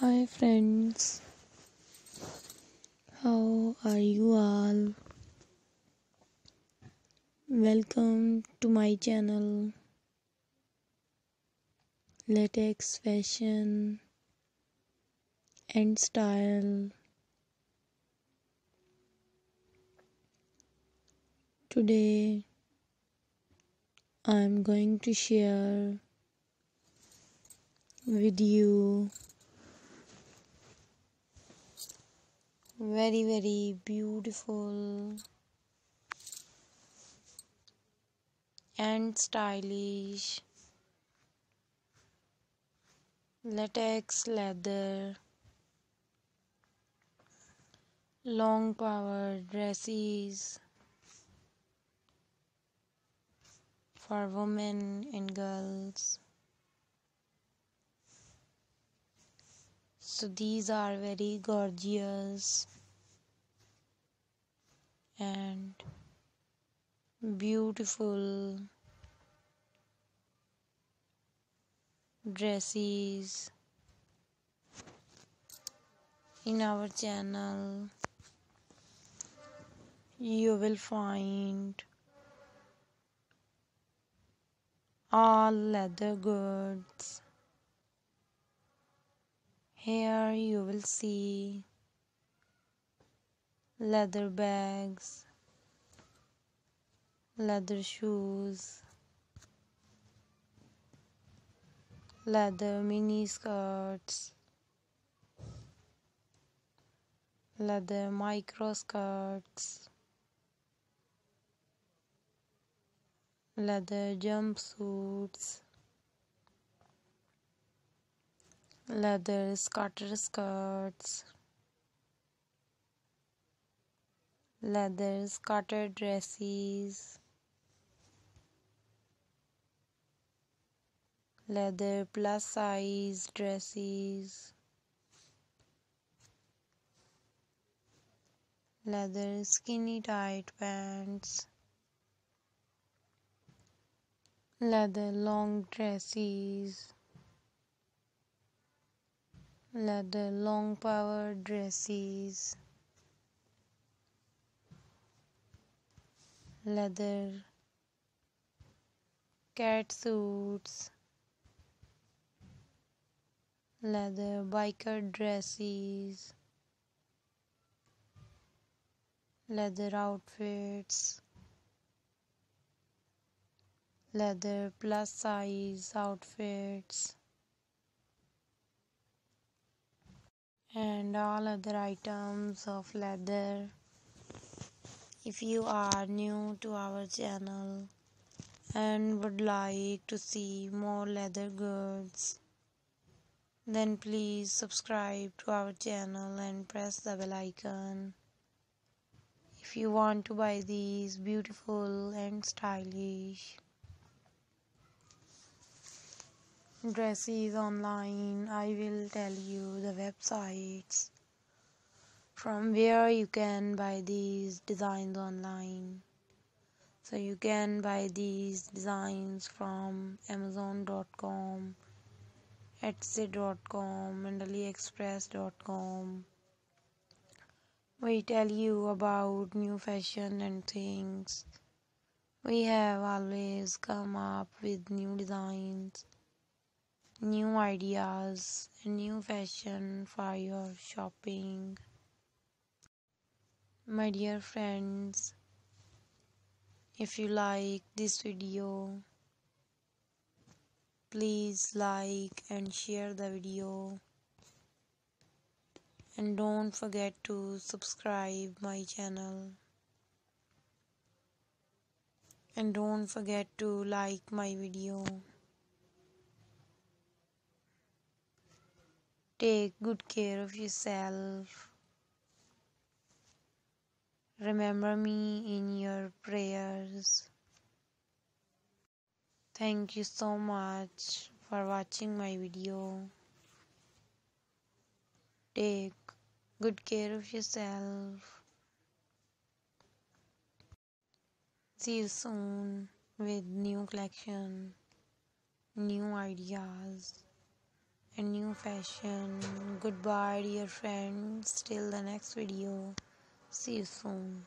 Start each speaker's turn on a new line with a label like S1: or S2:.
S1: Hi friends, how are you all? Welcome to my channel Latex Fashion and Style. Today I'm going to share with you very very beautiful and stylish latex leather long power dresses for women and girls. So these are very gorgeous and beautiful dresses in our channel. You will find all leather goods. Here you will see leather bags, leather shoes, leather mini skirts, leather micro skirts, leather jumpsuits. Leather scatter skirts, leather scatter dresses, leather plus size dresses, leather skinny tight pants, leather long dresses leather long power dresses, leather cat suits, leather biker dresses, leather outfits, leather plus size outfits and all other items of leather if you are new to our channel and would like to see more leather goods then please subscribe to our channel and press the bell icon. If you want to buy these beautiful and stylish dresses online i will tell you the websites from where you can buy these designs online. So you can buy these designs from amazon.com etsy.com and aliexpress.com we tell you about new fashion and things. We have always come up with new designs new ideas and new fashion for your shopping. My dear friends, if you like this video, please like and share the video. And don't forget to subscribe my channel. And don't forget to like my video. Take good care of yourself. Remember me in your prayers. Thank you so much for watching my video. Take good care of yourself. See you soon with new collection, new ideas and new fashion. Goodbye, dear friends. Till the next video. See you soon.